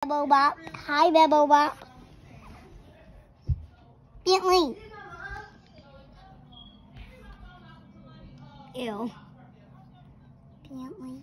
Bebo Hi, Bebo Bentley. Ew. Bentley.